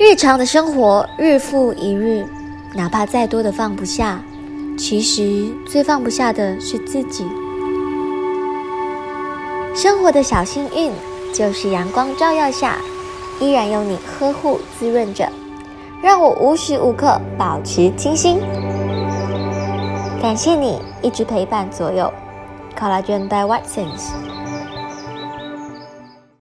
日常的生活日复一日，哪怕再多的放不下，其实最放不下的是自己。生活的小幸运，就是阳光照耀下，依然有你呵护滋润着，让我无时无刻保持清新。感谢你一直陪伴左右，Collagen by Watsons。